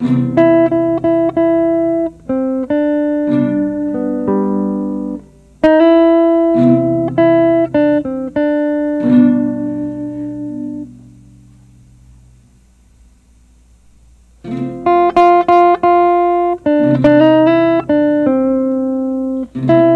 thank mm -hmm. you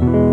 Bye.